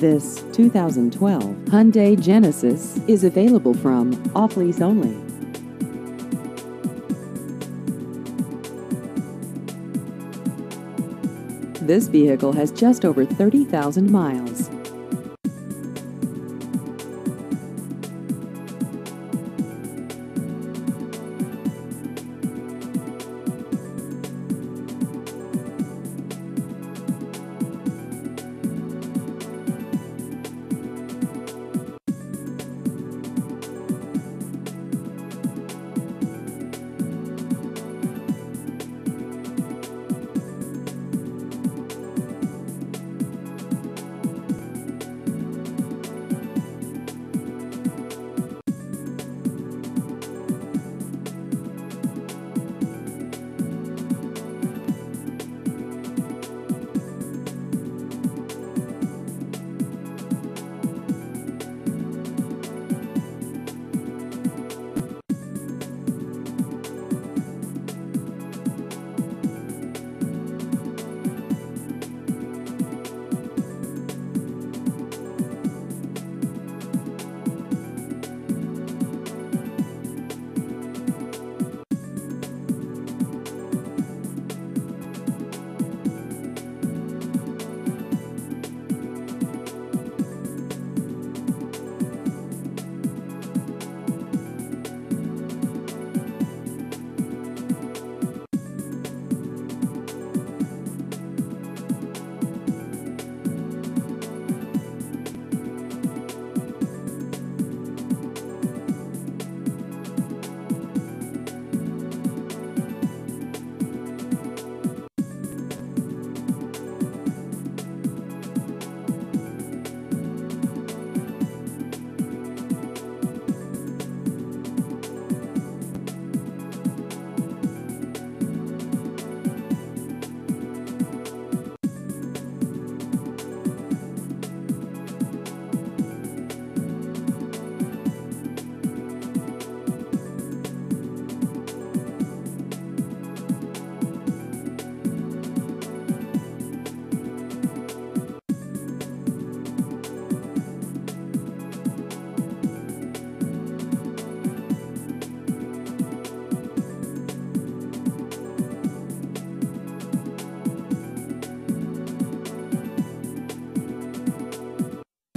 This 2012 Hyundai Genesis is available from off lease only. This vehicle has just over 30,000 miles.